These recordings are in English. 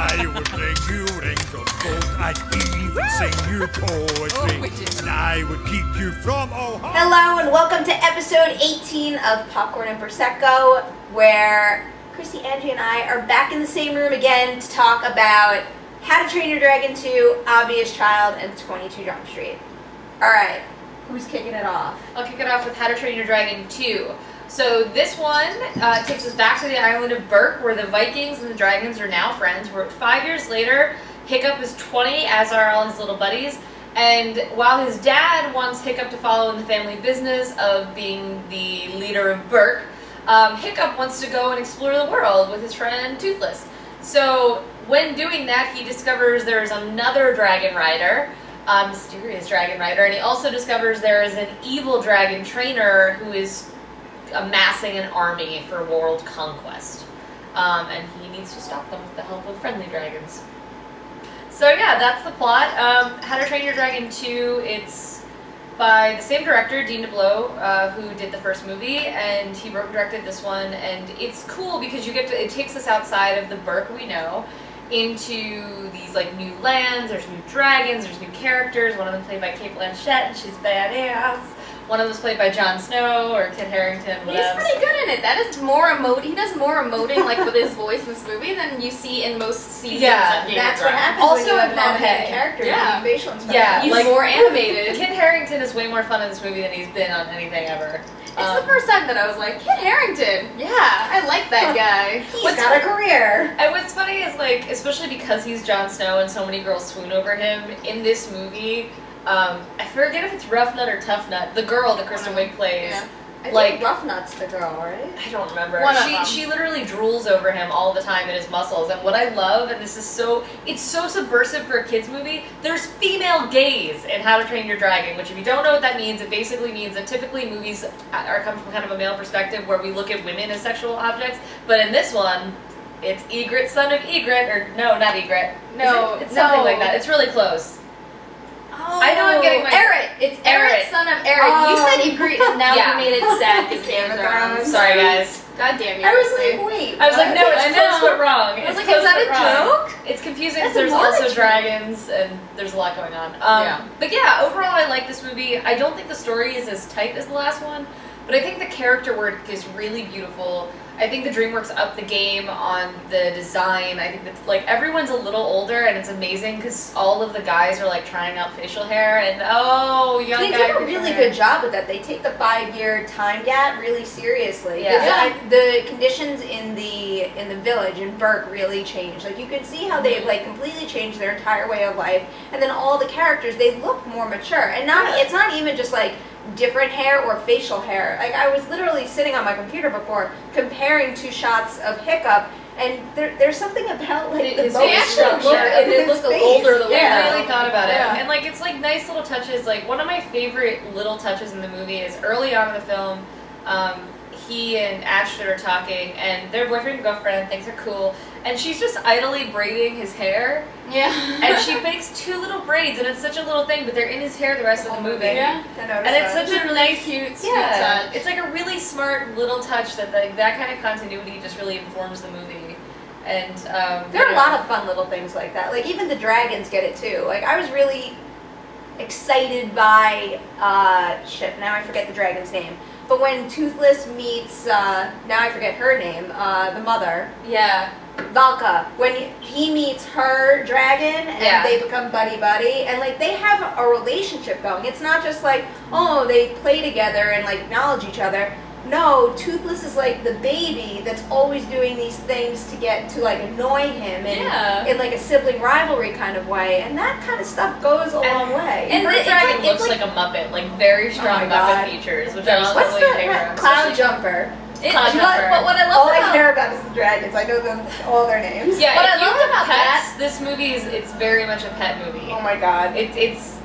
I would bring you rings of gold. I'd even sing you poetry. Oh, and I would keep you from Ohio. Hello and welcome to episode 18 of Popcorn and Prosecco, where Kristy, Angie, and I are back in the same room again to talk about How to Train Your Dragon 2, Obvious Child, and 22 Jump Street. Alright, who's kicking it off? I'll kick it off with How to Train Your Dragon 2. So this one uh, takes us back to the island of Berk, where the Vikings and the dragons are now friends. We're five years later. Hiccup is 20, as are all his little buddies. And while his dad wants Hiccup to follow in the family business of being the leader of Berk, um, Hiccup wants to go and explore the world with his friend Toothless. So when doing that, he discovers there's another dragon rider, a mysterious dragon rider, and he also discovers there is an evil dragon trainer who is amassing an army for world conquest. Um, and he needs to stop them with the help of friendly dragons. So yeah, that's the plot. Um, How to Train Your Dragon 2, it's by the same director, Dean DeBlois, uh, who did the first movie, and he wrote and directed this one, and it's cool because you get to, it takes us outside of the Berk we know into these like new lands, there's new dragons, there's new characters, one of them played by Cate Blanchett, and she's badass. One of them is played by Jon Snow or Kit Harington, He's whatever. pretty good in it. That is more emote. He does more emoting like with his voice in this movie than you see in most seasons. Yeah, of Game That's of what happens Also when you have in an animated character. Yeah. You facial expressions. Yeah, He's like- more animated. Kit Harington is way more fun in this movie than he's been on anything ever. It's Um, the first time that I was like, Kit Harington. Yeah, I like that guy. He's What's- got a career. And what's funny is like, especially because he's Jon Snow and so many girls swoon over him in this movie. Um, I forget if it's Ruffnut or Tuffnut. The girl that Kristen Wiig plays. Yeah. I Like- think Ruffnut's the girl, right? I don't remember. One she she literally drools over him all the time in his muscles. And what I love, and this is so it's so subversive for a kids movie. There's female gaze in How to Train Your Dragon, which if you don't know what that means, it basically means that typically movies are come from kind of a male perspective where we look at women as sexual objects. But in this one, it's Egret, son of Egret, or no, not Egret. No, it? it's something no. like that. It's really close. Oh, I know I'm getting my- Eret. It's Eret, Eret. son of Eret. Oh. You said Ygritte, and now Yeah. you made it sad. because Game of Game of Thrones. Thrones. Sorry, guys. God damn you. I was like, wait. I was like, no, it's I close know. but wrong. I was It's like, is that a wrong. joke? It's confusing because there's also monarchy. dragons and there's a lot going on. Um, Yeah. But yeah, overall, I like this movie. I don't think the story is as tight as the last one, but I think the character work is really beautiful. I think the DreamWorks upped the game on the design. I think that like everyone's a little older and it's amazing because all of the guys are like trying out facial hair and oh, young They guy do a really hair. good job with that. They take the five-year time gap really seriously. Yeah. The, the conditions in the in the village in Berk really changed. Like you can see how they've like completely changed their entire way of life, and then all the characters they look more mature. And not Yeah. it's not even just like different hair or facial hair. Like I was literally sitting on my computer before comparing two shots of Hiccup. And there, there's something about like the His bone structure look- it- face. older the way yeah. I really thought about it. Yeah. And like it's like nice little touches. Like one of my favorite little touches in the movie is early on in the film, um, he and Astrid are talking and their boyfriend and girlfriend things are cool and she's just idly braiding his hair Yeah. and she makes two little braids and it's such a little thing but they're in his hair the rest of the movie. Yeah. And it's such a really nice cute, yeah, touch. it's like a really smart little touch that like that kind of continuity just really informs the movie. And um, There are you a lot of fun little things like that. Like even the dragons get it too. Like I was really excited by uh shit, now I forget the dragon's name. But when Toothless meets uh now I forget her name, uh the mother, Yeah, Valka, when he meets her dragon and Yeah. they become buddy buddy and like they have a relationship going. It's not just like, oh, they play together and like acknowledge each other. No, Toothless is like the baby that's always doing these things to get to like annoy him and Yeah. in like a sibling rivalry kind of way, and that kind of stuff goes a long way. and her it's dragon looks it's like, a Muppet, like very oh strong my Muppet God. features, which I was What's totally in the favor of. cloud jumper? It- Cloud but, jumper. but what I All love I care about is the dragons. I know them all their names. Yeah, What if I you loved have about pets, this movie is it's very much a pet movie. Oh my god. It's it's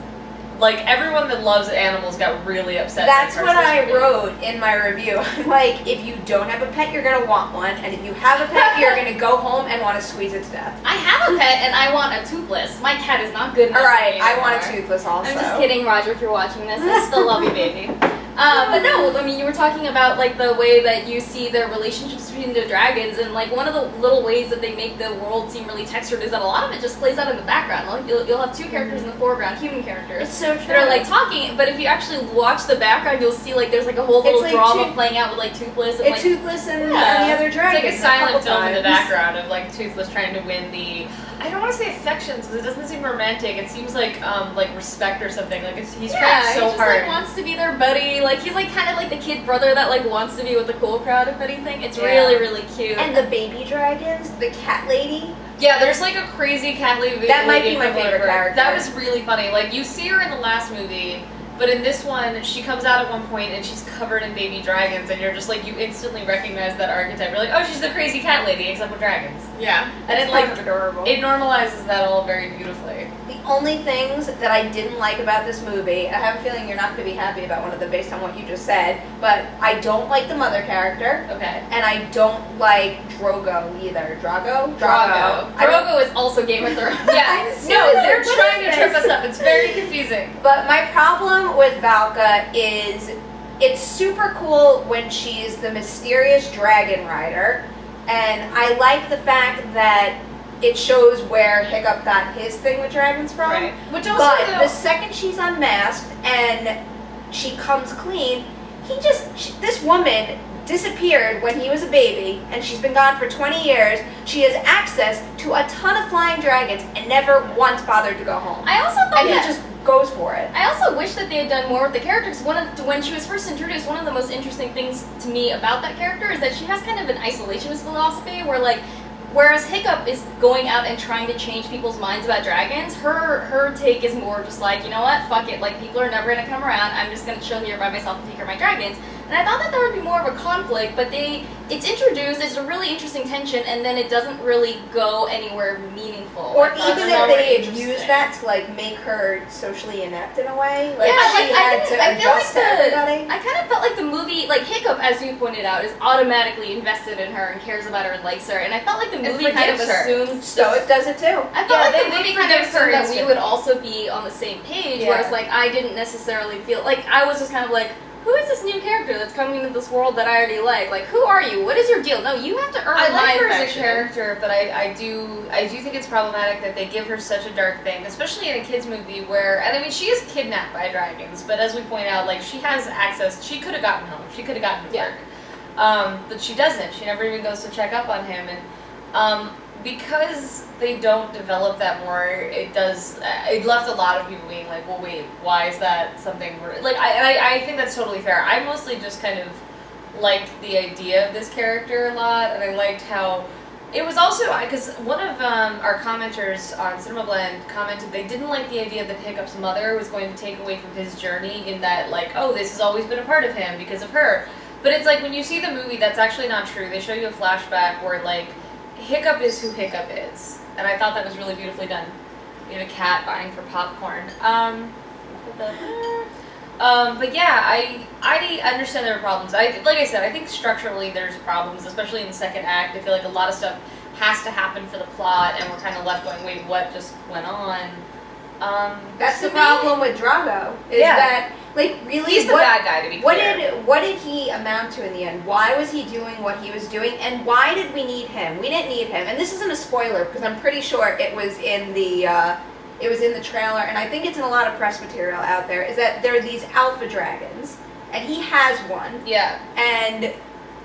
like everyone that loves animals got really upset. That's what I this movie. wrote in my review. I'm like, if you don't have a pet, you're gonna want one, and if you have a pet, you're gonna go home and want to squeeze it to death. I have a pet and I want a toothless. My cat is not good enough. All for right, me I want a toothless also. I'm just kidding, Roger, if you're watching this. I still love you, baby. Um, but no, I mean, you were talking about like the way that you see the relationships between the dragons, and like one of the little ways that they make the world seem really textured is that a lot of it just plays out in the background. Like you'll, you'll have two characters in the foreground, human characters. It's so that are like talking, but if you actually watch the background, you'll see like there's like a whole It's little like drama two- playing out with like Toothless and It's like Toothless and, Yeah. and the other It's dragons. like a silent film in the background of like Toothless trying to win the. I don't want to say affections because it doesn't seem romantic. It seems like um like respect or something. Like it's, he's yeah, trying he so just hard. like wants to be their buddy. Like he's like kind of like the kid brother that like wants to be with the cool crowd, if anything. It's Yeah. really really cute. And the baby dragons, the cat lady. Yeah, there's like a crazy cat lady. That might be my favorite her. character. That was really funny. Like you see her in the last movie, but in this one, she comes out at one point and she's covered in baby dragons, and you're just like you instantly recognize that archetype. You're like, oh, she's the crazy cat lady, except with dragons. yeah, And it's it like adorable. it normalizes that all very beautifully. Only things that I didn't like about this movie, I have a feeling you're not going to be happy about one of them based on what you just said, but I don't like the mother character, Okay. and I don't like Drogo either. Drago? Drogo. I Drogo is also Game of Thrones. Yeah. No, they're trying to trip us up. It's very confusing. But my problem with Valka is it's super cool when she's the mysterious dragon rider, and I like the fact that it shows where Hiccup got his thing with dragons from. Right. Which also But though- the second she's unmasked and she comes clean, he just she, this woman disappeared when he was a baby and she's been gone for 20 years. She has access to a ton of flying dragons and never once bothered to go home. I also thought And he that just goes for it. I also wish that they had done more with the characters. One of the, when she was first introduced, one of the most interesting things to me about that character is that she has kind of an isolationist philosophy, where like, whereas Hiccup is going out and trying to change people's minds about dragons, her her take is more just like, you know what, fuck it, like people are never gonna come around. I'm just gonna chill here by myself and take care of my dragons. And I thought that there would be more of a conflict, but they it's introduced. It's a really interesting tension, and then it doesn't really go anywhere meaningful. Or even if they interesting. use that to like make her socially inept in a way, like yeah, she like, had I, to I feel like adjust to everybody. I kind of felt like the like Hiccup, as you pointed out, is automatically invested in her and cares about her and likes her. And I felt like the movie kind of assumes Stoick does it too. I felt Yeah, like the movie kind of assumed that we would also be on the same page, Yeah. whereas like I didn't necessarily feel like I was just kind of like, who is this new character that's coming into this world that I already like? Like, who are you? What is your deal? No, you have to earn I my like her as a character, but I, I do I do think it's problematic that they give her such a dark thing, especially in a kids movie where and I mean she is kidnapped by dragons, but as we point out, like she has access. She could have gotten home. She could have gotten to Yeah. work, um, but she doesn't. She never even goes to check up on him, and um, because they don't develop that more, it does. It left a lot of people being like, "Well, wait, why is that something?" We're, like, I, I I think that's totally fair. I mostly just kind of liked the idea of this character a lot, and I liked how it was also because one of um, our commenters on Cinema Blend commented they didn't like the idea that Hiccup's mother was going to take away from his journey in that like oh this has always been a part of him because of her. But it's like when you see the movie, that's actually not true. They show you a flashback where like Hiccup is who Hiccup is, and I thought that was really beautifully done. We have a cat buying for popcorn. Um, um, but yeah, I I understand there are problems. I like I said, I think structurally there's problems, especially in the second act. I feel like a lot of stuff has to happen for the plot, and we're kind of left going, wait, what just went on? Um, That's the me, problem with Drago. Is Yeah. that like really He's the what, bad guy to be What clear. did what did he amount to in the end? Why was he doing what he was doing, and why did we need him? We didn't need him, and this isn't a spoiler because I'm pretty sure it was in the uh, it was in the trailer, and I think it's in a lot of press material out there. Is that there are these alpha dragons, and he has one, Yeah, and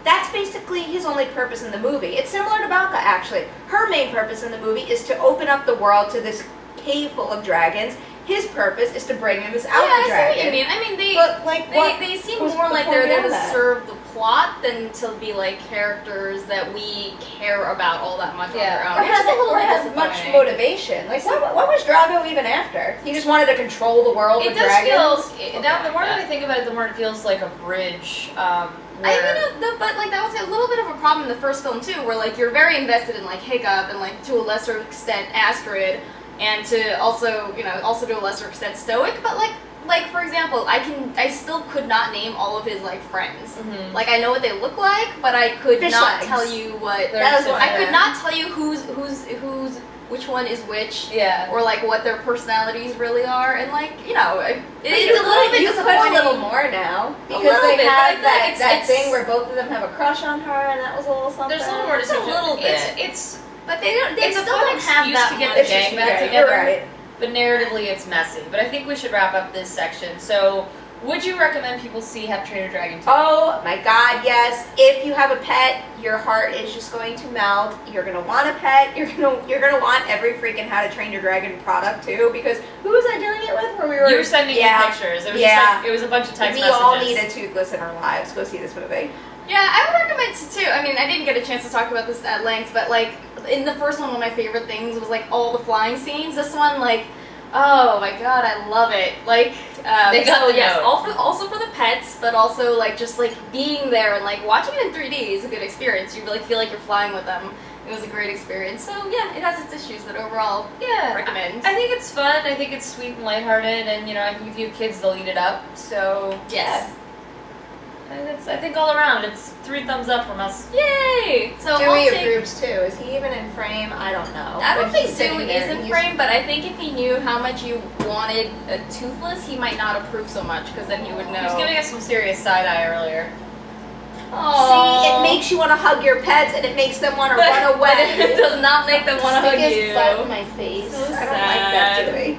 that's basically his only purpose in the movie. It's similar to Valka, actually. Her main purpose in the movie is to open up the world to this cave full of dragons. His purpose is to bring in this Yeah, alpha I see dragon. what you mean. I mean, they But like, they, they seem more like they're there to that? serve the plot than to be like characters that we care about all that much Yeah. on or their own. which has, a little or bit has much motivation. Like, what, what was Drago even after? He just wanted to control the world it with does dragons. feel. It, now, the more that I think about it, the more it feels like a bridge. Um, I mean, the, but like that was a little bit of a problem in the first film too, where like you're very invested in like Hiccup and like to a lesser extent Astrid, and to also you know also to a lesser extent Stoick, but like like for example, I can I still could not name all of his like friends. Mhm. Like I know what they look like, but I could Fish not legs. tell you what. They're That was what I could not tell you who's who's who's which one is which. Yeah. Or like what their personalities really are, and like you know, it, it's a little bit you could disappointing. a little more now because they bit, but I have that, like it's- that it's- thing where both of them have a crush on her, and that was a little something. There's a little more to Just a say. little It's, bit. it's But they don't. They It's a still fun don't have that to get the It's gang back together. Right. but narratively it's messy. But I think we should wrap up this section. So, would you recommend people see How to Train Your Dragon 2? Oh my god, yes. If you have a pet, your heart is just going to melt. You're gonna want a pet. You're gonna you're gonna want every freaking How to Train Your Dragon product too. Because who was I doing it with? Where we were you were sending yeah, me pictures. It was Yeah. just like it was a bunch of text We messages. all need a toothless in our lives. Go see this movie. Yeah, I would recommend it too. I mean, I didn't get a chance to talk about this at length, but like in the first one, one of my favorite things was like all the flying scenes. This one, like, oh my god, I love it. Like, um, They got so the yes, all also for the pets, but also like just like being there and like watching it in 3D is a good experience. You really feel like you're flying with them. It was a great experience. So yeah, it has its issues, but overall, Yeah. recommend. I think it's fun. I think it's sweet and lighthearted, and you know, I think if you have kids, they'll eat it up. So yes. I it's, I think all around, it's three thumbs up from us. Yay! So I'll Dewey take- approves too. Is he even in frame? I don't know. I don't But think he's sitting Dewey there is and in frame, but I think if he knew how much you wanted a toothless, he might not approve so much because then he would know. He was giving us some serious side eye earlier. See, it makes you want to hug your pets, and it makes them want to but, run but away. it does not make them want to hug Biggest you. bite in my face. So I don't like that sad. Dewey.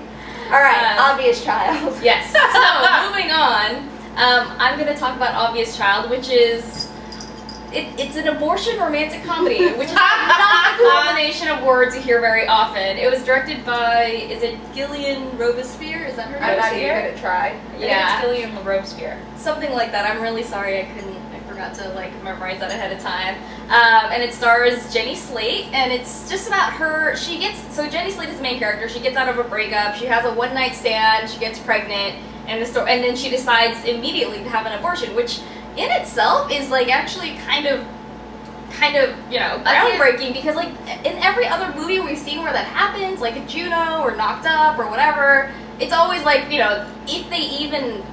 All right, Uh, obvious child. Yes. So moving on, um, I'm going to talk about Obvious Child, which is. It, it's an abortion romantic comedy, which is not a combination of words you hear very often. It was directed by, is it Gillian Robespierre? Is that her name? I'm name? not even Robespierre? gonna try. Yeah. it's Gillian Robespierre. something like that. I'm really sorry I couldn't. I forgot to like memorize that ahead of time. Um, and it stars Jenny Slate, and it's just about her. She gets so Jenny Slate is the main character. She gets out of a breakup. She has a one night stand. She gets pregnant, and the story, and then she decides immediately to have an abortion, which in itself is like actually kind of kind of you know groundbreaking because like in every other movie we've seen where that happens like a Juno or Knocked Up or whatever it's always like you know if they even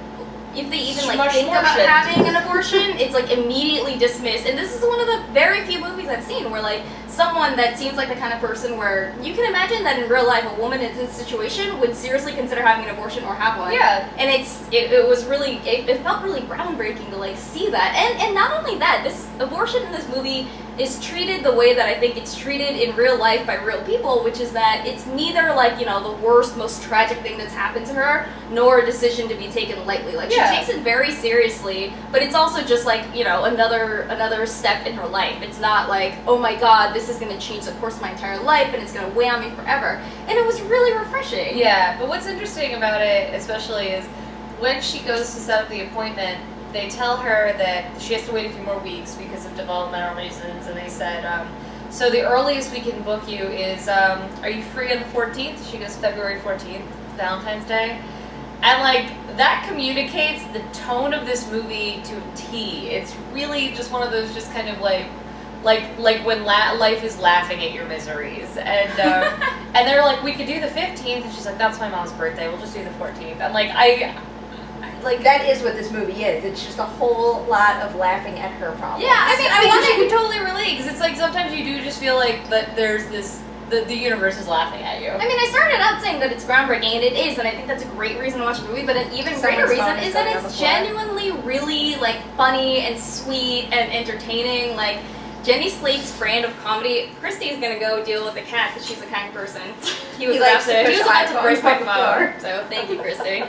if they even like think about having an abortion it's like immediately dismissed. And this is one of the very few movies I've seen where like someone that seems like the kind of person where you can imagine that in real life a woman in this situation would seriously consider having an abortion or have one. Yeah. and it's it, it was really it, it felt really groundbreaking to like see that. And and not only that this abortion in this movie is treated the way that I think it's treated in real life by real people which is that it's neither like you know the worst most tragic thing that's happened to her nor a decision to be taken lightly. Like Yeah. she takes it very seriously but it's also just like you know another another step in her life. It's not like oh my god this is going to change the course of my entire life and it's going to weigh on me forever. And it was really refreshing. Yeah, but what's interesting about it, especially, is when she goes to set up the appointment, they tell her that she has to wait a few more weeks because of developmental reasons, and they said, um, so the earliest we can book you is, um, are you free on the 14th? She goes, February 14th, Valentine's Day. And, like, that communicates the tone of this movie to a T. It's really just one of those just kind of like, like like when la- life is laughing at your miseries and um, and they're like we could do the 15th and she's like that's my mom's birthday we'll just do the 14th and like I- Like that is what this movie is. It's just a whole lot of laughing at her problems. yeah i mean i because wanted you can totally relate because it's like sometimes you do just feel like that there's this the, the universe is laughing at you I mean, I started out saying that it's groundbreaking, and it is, and I think that's a great reason to watch the movie. But an even greater reason is is that it's the genuinely really like funny and sweet and entertaining. Like Jenny Slate's brand of comedy. Kristy is gonna go deal with the cat because she's a kind person. He was He about likes to to, he was about to break my on phone. So thank you, Kristy.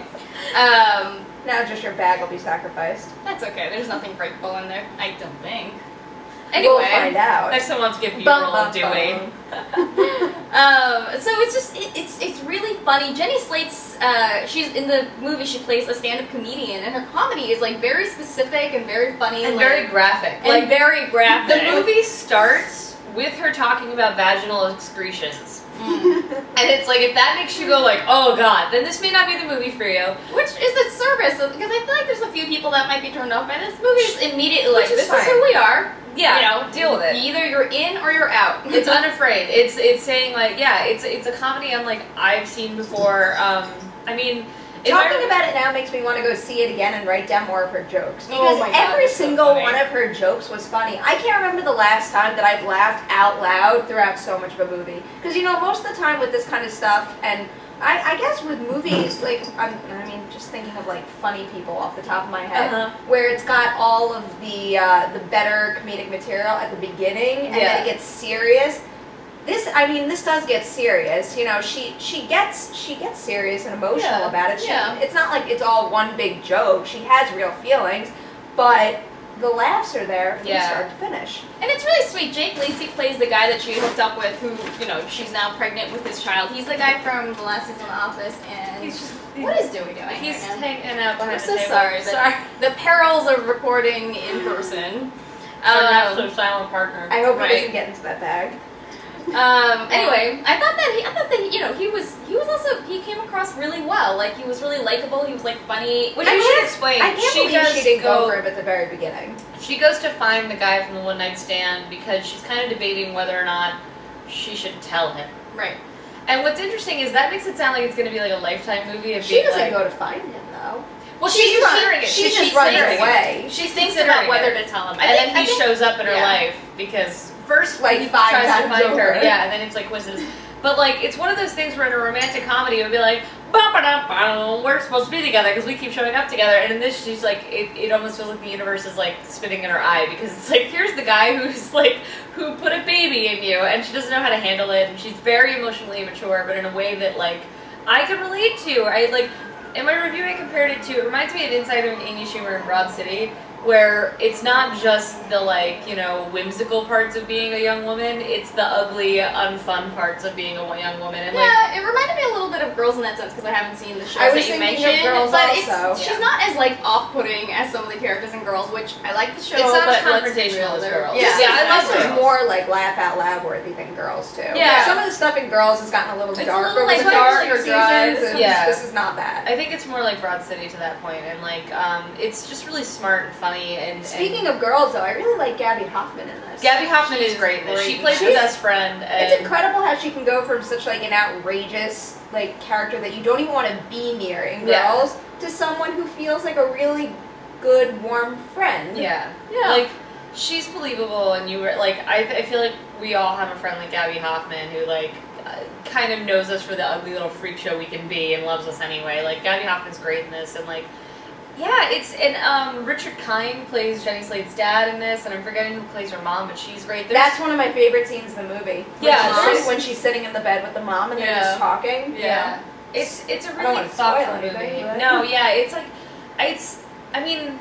Um, Now just your bag will be sacrificed. that's okay. There's nothing breakable in there. I don't think. Anyway, we'll Anyway, find out. next time let's give you Bum, a little bum, Dewey. Um, so it's just it, it's it's really funny. Jenny Slate's uh, she's in the movie. She plays a stand-up comedian, and her comedy is like very specific and very funny and like, very graphic and like very graphic. the movie starts with her talking about vaginal excretions. And it's like if that makes you go like oh god then this may not be the movie for you which is a service because I feel like there's a few people that might be turned off by this movie. Just immediately like is this is fine. who we are. yeah you know, deal with it Either you're in or you're out. it's unafraid. It's it's saying like yeah, it's it's a comedy unlike I've seen before. Um, I mean, Talking about it now makes me want to go see it again and write down more of her jokes Oh because my God, every so single one of her jokes was funny. I can't remember the last time that I've laughed out loud throughout so much of a movie because you know most of the time with this kind of stuff and. I, I guess with movies, like I'm, I mean, just thinking of like funny people off the top of my head, Uh-huh. where it's got all of the uh, the better comedic material at the beginning, and Yeah. then it gets serious. This, I mean, this does get serious. You know, she she gets she gets serious and emotional Yeah. about it. She, Yeah. It's not like it's all one big joke. She has real feelings, but the laughs are there from Yeah. start to finish. And it's really sweet. Jake Lacy plays the guy that she hooked up with, who you know she's now pregnant with his child. He's the guy from the last season of Office, and He's just what is Dewey doing? He's right hanging out behind I'm the so table. sorry, but Sorry. the perils of recording in person. Our Um, absolute silent partner. I hope Right. he doesn't get into that bag. Um, anyway, I thought that he, I thought that he, you know, he was, he was also, he came across really well. Like he was really likable. He was like funny. Which I can't- should explain. I can't she believe she didn't go, go for him at the very beginning. She goes to find the guy from the one night stand because she's kind of debating whether or not she should tell him. Right. And what's interesting is that makes it sound like it's going to be like a lifetime movie of She doesn't like, go to find him though. well, She's she's considering it. She She's considering it. away. She She's thinks about whether it. to tell him. And I then he think- shows up in her yeah. life because first Like he five tries to find her, yeah, and then it's like coincidence. But like, it's one of those things where in a romantic comedy it would be like, "Ba, ba, da, ba, we're supposed to be together because we keep showing up together. And in this, she's like, it, it almost feels like the universe is like spinning in her eye because it's like, here's the guy who's like, who put a baby in you, and she doesn't know how to handle it, and she's very emotionally immature, but in a way that like I can relate to. I like in my review, I compared it to. It reminds me of Inside of Amy Schumer in Broad City, where it's not just the like you know whimsical parts of being a young woman; it's the ugly, unfun parts of being a young woman. And like, Yeah, it reminded me a little bit of Girls in that sense because I haven't seen the shows I was that you thinking of mentioned. Girls but also. it's, she's Yeah. not as like off-putting as some of the characters in Girls, which I like the show. It's not as but confrontational as Girls. Yeah, Yeah, I love this Girls. more like laugh out loud worthy than girls too. Yeah. Some of the stuff in girls has gotten a little It's a darker. little, like, with the dark or dry. seasons, and Yeah. This is not that. I think it's more like Broad City to that point, and like um, it's just really smart and funny. And Speaking and of girls, though, I really like Gaby Hoffmann in this. Gaby Hoffmann She's is great. in this. She great. plays the best friend. And It's incredible how she can go from such like an outrageous like character that you don't even want to be near in Yeah. girls to someone who feels like a really good, warm friend. Yeah. Yeah. Like she's believable, and you were like, I, I feel like we all have a friend like Gaby Hoffmann who like uh, kind of knows us for the ugly little freak show we can be and loves us anyway. Like Gaby Hoffmann's great in this, and like. Yeah, it's and um, Richard Kind plays Jenny Slate's dad in this, and I'm forgetting who plays her mom, but she's great. There's- That's one of my favorite scenes in the movie. When Yeah, she's sitting- when she's sitting in the bed with the mom and they're Yeah. just talking. Yeah. It's it's a really thoughtful movie. anything, but- No, yeah, it's like it's I mean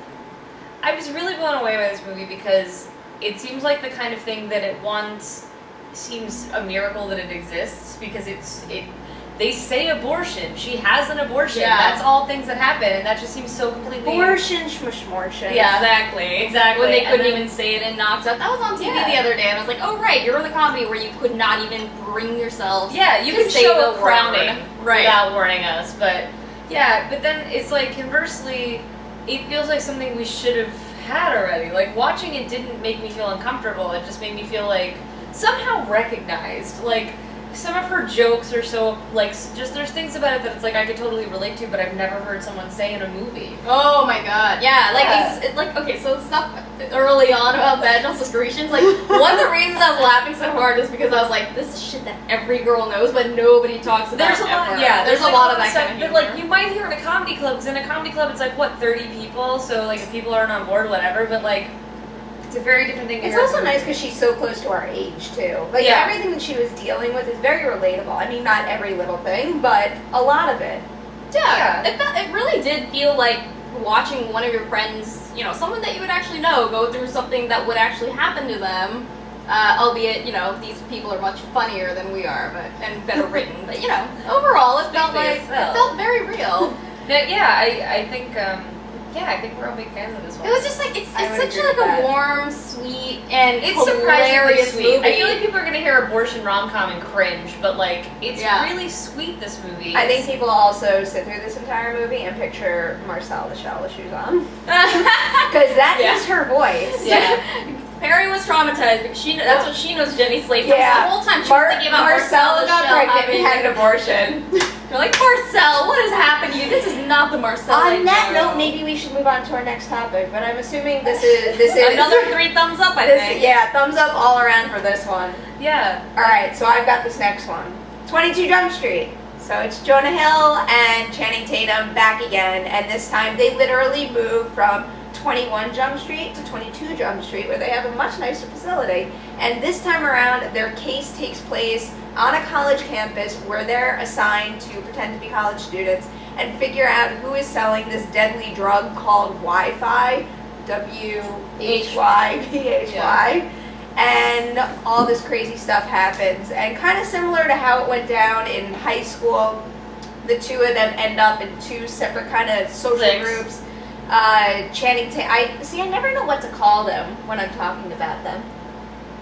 I was really blown away by this movie because it seems like the kind of thing that at once seems a miracle that it exists because it's it they say abortion. She has an abortion. Yeah. That's all things that happen and that just seems so completely Abortion, schmushmortion. Yeah. Exactly. Exactly. When they couldn't then- even say it in Knocked Up. That was on TV Yeah. the other day, and I was like, oh, right, you're in the comedy where you could not even bring yourself. Yeah, you to can say show the a crowning. Right. without warning us, but yeah, but then it's like conversely, it feels like something we should have had already. Like watching it didn't make me feel uncomfortable. It just made me feel like somehow recognized. Like some of her jokes are so like just there's things about it that it's like I could totally relate to, but I've never heard someone say in a movie. Oh my god, yeah, like Yeah. It's, it, like okay, so stuff early on about vaginal secretions. Like one of the reasons I was laughing so hard is because I was like, this is shit that every girl knows, but nobody talks about. There's a lot, ever. yeah. There's, like a lot of that stuff kind of that like you might hear in a comedy club. Because in a comedy club, it's like what thirty people, so like if people aren't on board, whatever. But like, it's a very different thing. It's also nice because she's so close to our age too. Like Yeah. everything that she was dealing with is very relatable. I mean, not every little thing, but a lot of it. Yeah, Yeah. It, felt, it really did feel like watching one of your friends, you know, someone that you would actually know, go through something that would actually happen to them. Uh, albeit, you know, these people are much funnier than we are, but and better written. But you know, overall, it felt like it felt very real. No, yeah, I, I think, um, yeah, I think we're all big fans of this one. It was just like it's, it's such agree like a that. warm, sweet, and it's surprisingly sweet. movie. I feel like people are gonna hear abortion rom com and cringe, but like, it's Yeah. really sweet. This movie. I think people also sit through this entire movie and picture Marcel the shell with shoes on because that is Yeah. her voice. Yeah. Perri was traumatized because she that's what she knows Jenny Slate from. Yeah. So the whole time she Mar- was thinking about Marcella Marcella got Shell pregnant and having- had an abortion. You're like Marcel, what has happened to you? This is not the Marcel. I On that know." note, maybe we should move on to our next topic. But I'm assuming this is this is another three thumbs up. I This, think. yeah, thumbs up all around for this one. Yeah. All right, so I've got this next one. 22 Jump Street. So it's Jonah Hill and Channing Tatum back again, and this time they literally moved from 21 Jump Street to 22 Jump Street, where they have a much nicer facility. And this time around, their case takes place on a college campus where they're assigned to pretend to be college students and figure out who is selling this deadly drug called Wi-Fi, W H Y P H Y and all this crazy stuff happens. And kind of similar to how it went down in high school, the two of them end up in two separate kind of social groups. Uh, Channing Tatum. I see. I never know what to call them when I'm talking about them.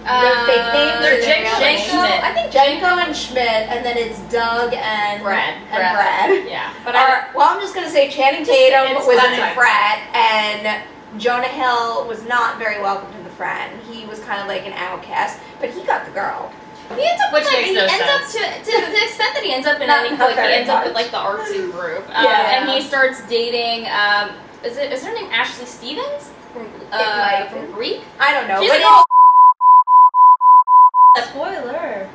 Their fake names. they're or their Jenko and? Schmidt. I think Jenko and Schmidt, and then it's Doug and Brad. and Brad. Brad. Yeah, but All I. well, I'm just gonna say Channing Tatum was in the frat, and Jonah Hill was not very welcome to the frat. and He was kind of like an outcast, but he got the girl. He ends up Which with, like, makes he no ends sense. up to, to the extent that he ends up in Not- any not clique, he very ends up with like the artsy group, um, Yeah. and he starts dating. Um, is it is her name Ashley Stevens from uh, from Greek? I don't know, She's but an it's, Spoiler.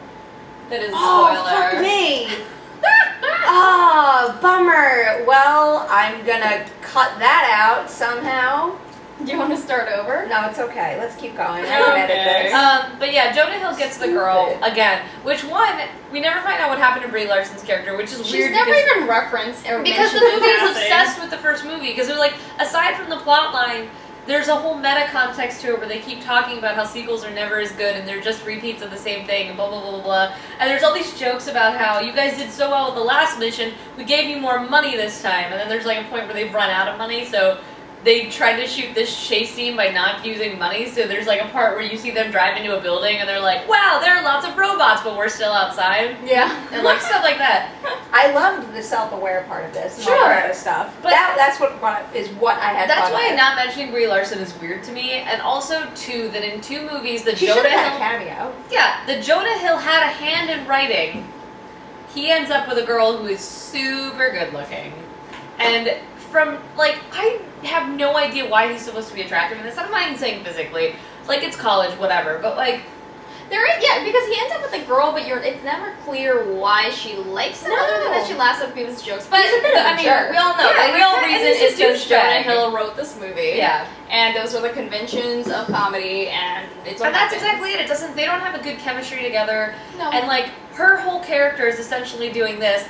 That is a oh spoiler. fuck me. Oh, bummer. Well, I'm gonna cut that out somehow. Do you want to start over? No, it's okay. Let's keep going. I can edit Okay. this. Um, but yeah, Jonah Hill gets the girl again. Which one? We never find out what happened to Brie Larson's character, which is She's weird never because, even referenced or because the mentioned movie is obsessed with the first movie. Because they're like, aside from the plot line, there's a whole meta context to it where they keep talking about how sequels are never as good and they're just repeats of the same thing and blah blah blah blah blah. And there's all these jokes about how you guys did so well with the last mission, we gave you more money this time. And then there's like a point where they've run out of money, so they tried to shoot this chase scene by not using money. So there's like a part where you see them drive into a building and they're like, "Wow, there are lots of robots, but we're still outside," Yeah. and like stuff like that. I loved the self-aware part of this. Sure. stuff. But- that, that's what, what is what I had. That's why not mentioning Brie Larson is weird to me, and also too that in two movies the She Jonah Hill, had a cameo. yeah, the Jonah Hill had a hand in writing. He ends up with a girl who is super good looking, and from like I have no idea why he's supposed to be attractive in this. I'm not even saying physically, like it's college, whatever, but like There is, yeah, because he ends up with a girl, but you're it's never clear why she likes him, other than that she laughs at people's jokes. But He's a bit of I a mean, jerk. we all know Yeah, the real reason is because Jonah. Hill wrote this movie. yeah. and those were the conventions of comedy, and it's And that's happened. exactly it. It doesn't. They don't have a good chemistry together. no. And like her whole character is essentially doing this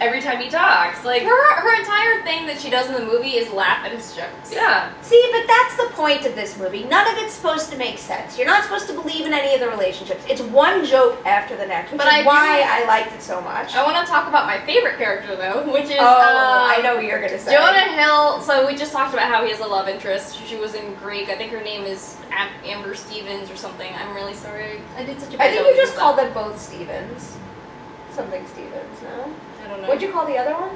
every time he talks. Like her her entire thing that she does in the movie is laugh at his jokes. yeah. See, but that's the point of this movie. None of it's supposed to make sense. You're not supposed to believe in any of the relationships. It's one joke after the next, which But is I do- why I liked it so much. I want to talk about my favorite character though, which is Oh, uh, I know what you're gonna say. Jonah Hill. So we just talked about how he has a love interest. She was in Greek. I think her name is Amber Stevens or something. I'm really sorry. I did such a. I bad job. I think job you just called them both Stevens. Something Stevens, no? I don't know. What'd you call the other one?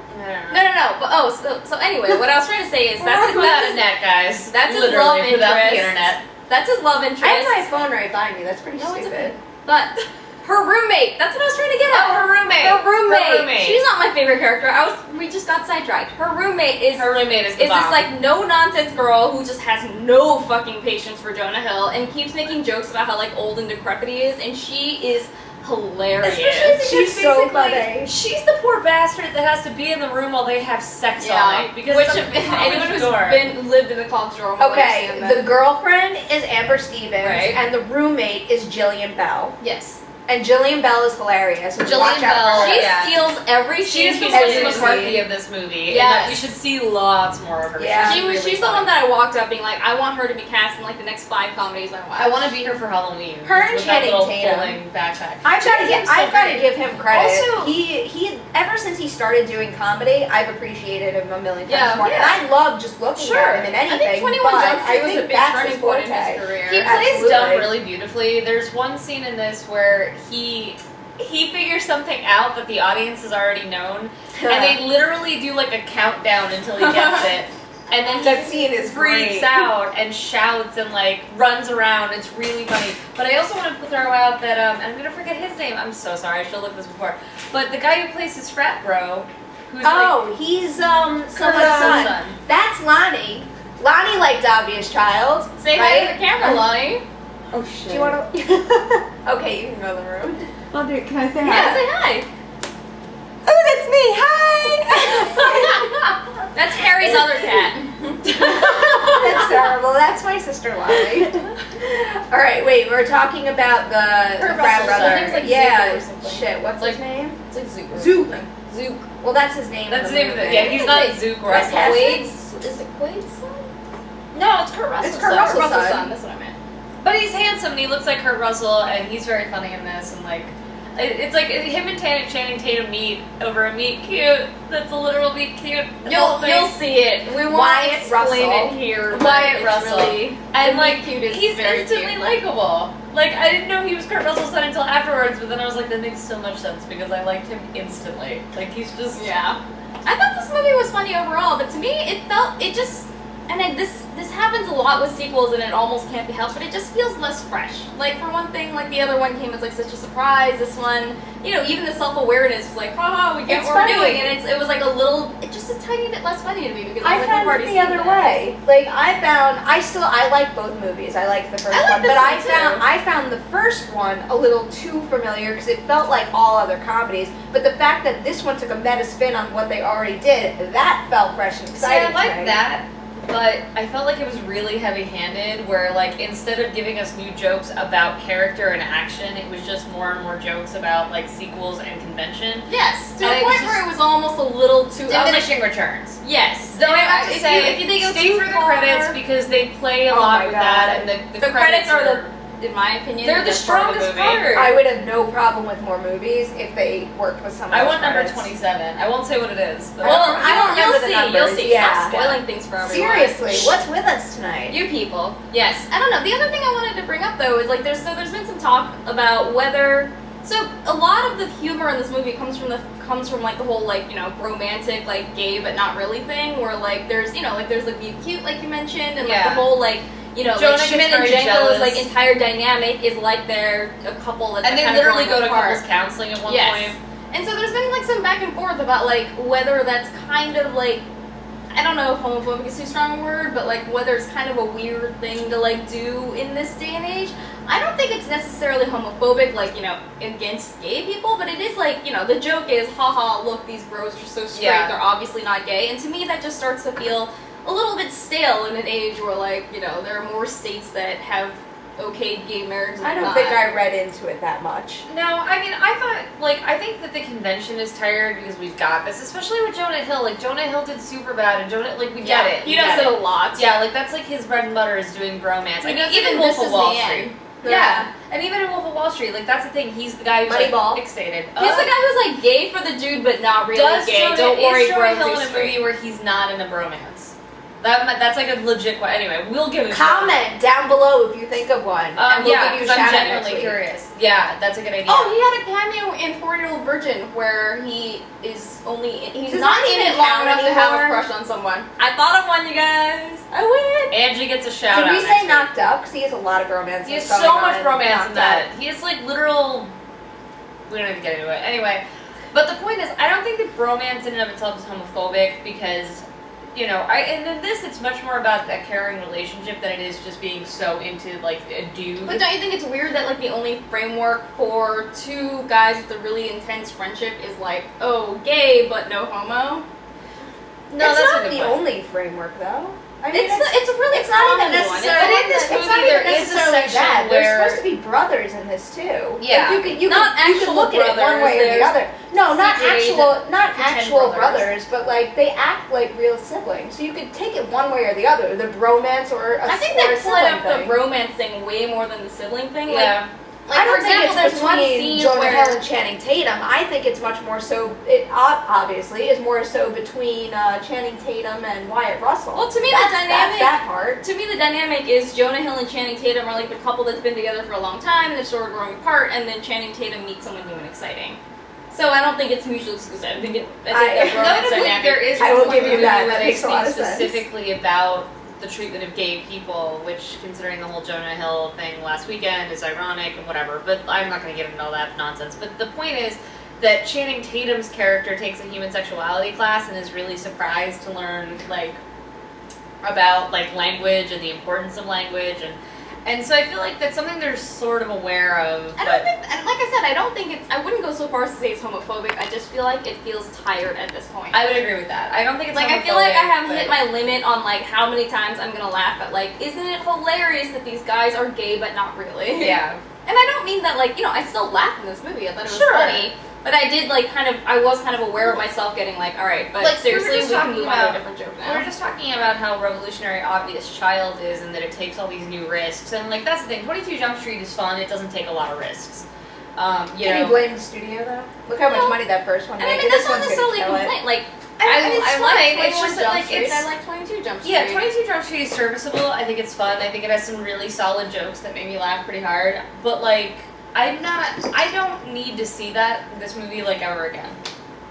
No, no, no. But oh, so, so anyway, what I was trying to say is that's his, Without that's the his, guys. that's his Literally, love without the internet. that's his love interest. I have my phone right by me. That's pretty No, it's stupid. okay. But her roommate. That's what I was trying to get at. Oh, her roommate. Her roommate. Her roommate. She's not my favorite character. I was. We just got sidetracked. Her roommate is. Her roommate is the is this like no nonsense girl who just has no fucking patience for Jonah Hill and keeps making jokes about how like old and decrepit he is, and she is hilarious. Especially She's so basically- funny. She's the poor bastard that has to be in the room while they have sex all night because which it's a if anyone who's dorm. been lived in a college dorm. Okay, the girlfriend is Amber Stevens, Right. and the roommate is Jillian Bell. yes, And Jillian Bell is hilarious. so Jillian watch Bell, she yeah. steals every she is the scene Melissa. McCarthy of this movie. Yeah, that we should see lots more of her. Yeah. She was. really she's the one that I walked up being like, I want her to be cast in like the next five comedies I watch. I want to be her for Halloween. Her and with Channing Tatum. backpack. I've got to Channing get. I've Tatum's got to give him credit. Also- he he ever since he started doing comedy, I've appreciated him a million times Yeah. more. Yeah. And I love just looking Sure. at him in I anything. think Twenty One Jump I Street was a big turning point in his career. He plays Absolutely. dumb really beautifully. There's one scene in this where he he figures something out that the audience has already known, and they literally do like a countdown until he gets it. and then That scene is freaks great. out and shouts and like runs around. It's really funny. But I also want to throw out that um, and I'm gonna forget his name. I'm so sorry. I should have looked this before. But the guy who plays his frat bro, who's like Oh, he's um someone's son. son. That's Lonnie. Lonnie liked Obvious Child. Say right? hi to the camera, Lonnie. Oh shit. Do you want to? okay, you can go in the room. I'll do. it. Can I say Yeah, hi? say hi. Oh, that's me. Hi. That's Harry's other cat. that's terrible. That's my sister Lonnie. All right, wait. We're talking about the, Kurt the frat brother. son. Like yeah. Zuko or something. Shit. What's Like- his name? It's like Zook. or Zook. Zook. Well, that's his name. That's in the name of movie. Yeah, he's not Zook That's Russell. Quaid's, is it Quaid's son? No, it's Kurt Russell's It's Kurt son. Russell's Russell's son. son. That's what I meant. But he's handsome and he looks like Kurt Russell and he's very funny in this and like it's like him and Tan- Channing Tatum meet over a meet cute. That's a literal meet cute. You'll you'll see it. We won't Wyatt explain Russell. it here. Wyatt Russell. Really, and like cute is he's very instantly likable. Like I didn't know he was Kurt Russell's son until afterwards, but then I was like, that makes so much sense because I liked him instantly. Like he's just Yeah. I thought this movie was funny overall, but to me, it felt it just. And then this this happens a lot with sequels, and it almost can't be helped. But it just feels less fresh. Like for one thing, like the other one came as like such a surprise. This one, you know, even the self awareness was like, haha, we get It's what we're doing, and it's it was like a little, it just a tiny bit less funny to me because I I, was like, found it the other this. way. Like I found, I still I like both movies. I like the first I like one, this but I too. found I found the first one a little too familiar because it felt like all other comedies. But the fact that this one took a meta spin on what they already did, that felt fresh and See, exciting. I like to me. that, but I felt like it was really heavy-handed. Where like instead of giving us new jokes about character and action, it was just more and more jokes about like sequels and convention. Yes, to And a it was point where it was almost a little too. I was like, returns. yes, Though I And have to if say, you, if you think it stay too through the far- credits because they play a Oh lot with God. that, and the, The credits are the- in my opinion, they're the best part of strongest movie. part. I would have no problem with more movies if they worked with some. of I those want number twenty-seven. I won't say what it is. But Well, I you don't will, you'll remember the see. numbers, You'll see. yeah. Stop spoiling things for everyone. Seriously, what's with us tonight? You people. Yes. I don't know. The other thing I wanted to bring up though is like there's so there's been some talk about whether so a lot of the humor in this movie comes from the comes from like the whole like you know romantic like gay but not really thing where like there's you know like there's like be cute like you mentioned and like Yeah. the whole like you know Jonah like Schmidt and Jenko's like entire dynamic is like they're a couple and they literally go to couples counseling at one Yes. point. And so there's been like some back and forth about like whether that's kind of like I don't know if homophobic is too strong a word, but like whether it's kind of a weird thing to like do in this day and age. I don't think it's necessarily homophobic, like, you know, against gay people, but it is like, you know, the joke is, haha, look, these bros are so straight, Yeah. they're obviously not gay. And to me, that just starts to feel a little bit stale in an age where, like, you know, there are more states that have okayed gay marriage. I don't think I read into it that much. No, I mean, I thought, like, I think that the convention is tired because we've got this, especially with Jonah Hill. Like, Jonah Hill did Superbad, and Jonah, like, we Yeah, get it. He does it a lot. Yeah, like, that's like his bread and butter is doing bromance. Like, even Wolf This of Is Wall Street. End. Yeah. and even in Wolf of Wall Street, like, that's the thing. He's the guy who's, Moneyball. like, fixated. He's the guy who's like gay for the dude, but not really Does gay. Jonah, Don't worry, Jonah. Hill in a movie where he's not in a bromance? That that's like a legit question. Anyway, we'll give it. Comment down below if you think of one, Um, and we'll yeah, give you because I'm genuinely curious. Yeah, that's a good idea. Oh, he had a cameo in Four Year Old Virgin where he is only he's Does not in it long enough to have a crush on someone. I thought of one, you guys. I win. Angie gets a shout Did out. we next say week. knocked up? Because he has a lot of romance. He has so much in romance in that. Up. He has like literal. We don't even get into it. Anyway, but the point is, I don't think that bromance in and of itself is homophobic because, you know, I and in this it's much more about that caring relationship than it is just being so into like a dude. But don't you think it's weird that like the only framework for two guys with a really intense friendship is like, oh, gay but no homo? No, it's that's not the point. only framework though. I mean, It's it's, a really it's not even necessarily. But in this it's movie, not even there is a section that. where- There's supposed to be brothers in this too. Yeah. Like, you could you Not could, you could look at it one way or the other. No, not actual, not actual brothers. brothers. but like they act like real siblings. So you could take it one way or the other, the bromance or a I think they play up the romance thing way more than the sibling thing. Yeah. Like, like I don't for example, there's one scene Jonah where Hill and Channing Tatum. I think it's much more so. It obviously is more so between uh, Channing Tatum and Wyatt Russell. Well, to me, the dynamic- that's that part. to me, the dynamic is Jonah Hill and Channing Tatum are like the couple that's been together for a long time, they're sort of growing apart, and then Channing Tatum meets someone new and exciting. So I don't think it's mutually exclusive. I think it. I think I- that romance dynamic- there is I will give you that. That makes a lot of sense. specifically about the treatment of gay people, which, considering the whole Jonah Hill thing last weekend, is ironic and whatever. But I'm not going to get into all that nonsense. But the point is that Channing Tatum's character takes a human sexuality class and is really surprised to learn like about like language and the importance of language and and so I feel like that's something they're sort of aware of. I don't think, and like I said, I don't think it's. I wouldn't go so far as to say it's homophobic. I just feel like it feels tired at this point. I would agree with that. I don't think it's like I feel like I have hit my limit on like how many times I'm gonna laugh at like, isn't it hilarious that these guys are gay but not really? Yeah. And I don't mean that like you know I still laughed in this movie. I thought it was Sure. funny, but I did like kind of I was kind of aware of myself getting like, all right, but Like, we were seriously, just we can talking move on to a different joke now. We now. were just talking about how revolutionary obvious Child is and that it takes all these new risks. And, like, that's the thing. 22 Jump Street is fun. It doesn't take a lot of risks. Um, you Can know, you blame the studio though? Look how much money that first one made. I mean that's not necessarily a gonna it. complaint. Like I- I, and it's I fine. like It's just Jump like, Street. it's- I like 22 Jump Street. Yeah, 22 Jump Street is serviceable. I think it's fun. I think it has some really solid jokes that made me laugh pretty hard. But like, I'm not. I don't need to see that this movie like ever again.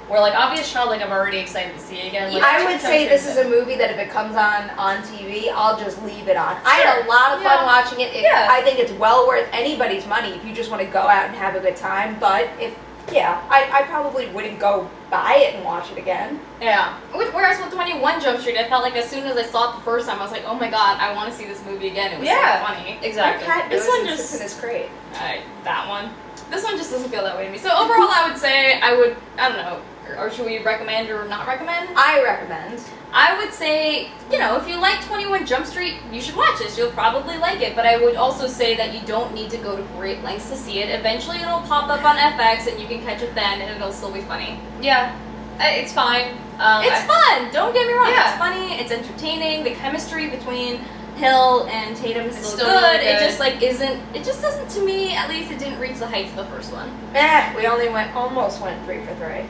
Or like Obvious Child, like I'm already excited to see again. Like, I would say this is a movie that if it comes on on TV, I'll just leave it on. I had a lot of fun Yeah. watching it. It- Yeah. I think it's well worth anybody's money if you just want to go out and have a good time. But if yeah, I, I probably wouldn't go buy it and watch it again. Yeah. Which- Whereas with 21 Jump Street, I felt like as soon as I saw it the first time, I was like, oh my god, I want to see this movie again. It was Yeah. so funny. Exactly. Cat This goes one just- sits in his crate. Alright, that one. This one just doesn't feel that way to me. So overall, I would say I would, I don't know, or, or should we recommend or not recommend? I recommend. I would say, you know, if you like 21 Jump Street, you should watch this. You'll probably like it. But I would also say that you don't need to go to great lengths to see it. Eventually, it'll pop up on FX and you can catch it then, and it'll still be funny. Yeah. It's fine. Um, It's I- fun. Don't get me wrong. Yeah. It's funny. It's entertaining. The chemistry between Hill and Tatum is still, still good. really It just like isn't. It just doesn't. To me, at least, it didn't reach the heights of the first one. Eh, we only went almost went three for three.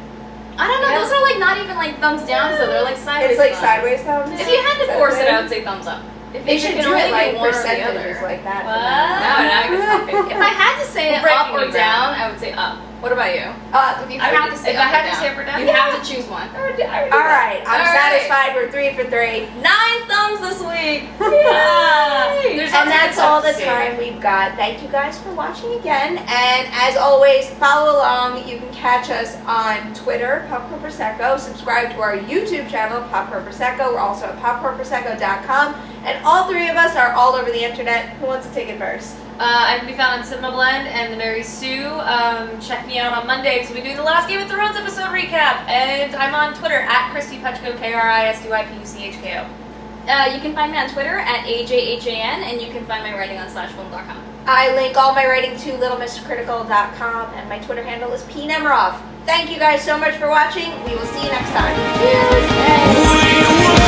I don't know. Yeah. Those are like not even like thumbs down. So they're like sideways. It's like thumbs. sideways thumbs. If you had to force it. I would say thumbs up. If They should do it like one or the percentages other. like that. What? No, now I can stop it. If I had to say up or new down, I would say up. What about you? Uh, if you I have to say if I to say up or down, you yeah. have to choose one. I would, I would do All right, I'm All right. satisfied. We're three for three. Nine thumbs this week. Yeah. And that's all the time we've got. Thank you guys for watching again. And as always, follow along. You can catch us on Twitter, Popcorn Prosecco. Subscribe to our YouTube channel, Popcorn Prosecco. We're also at popcornprosecco.com. And all three of us are all over the internet. Who wants to take it first? Uh, I can be found on Cinema Blend and the Mary Sue. Um, check me out on Monday because we'll be doing the last Game of Thrones episode recap. And I'm on Twitter at Kristy Puchko, K R I S D Y P U C H K O. Uh, you can find me on Twitter at AJHAN, and you can find my writing on slashfilm.com. I link all my writing to littlemistercritical.com, and my Twitter handle is pnemiroff. Thank you guys so much for watching. We will see you next time. Cheers!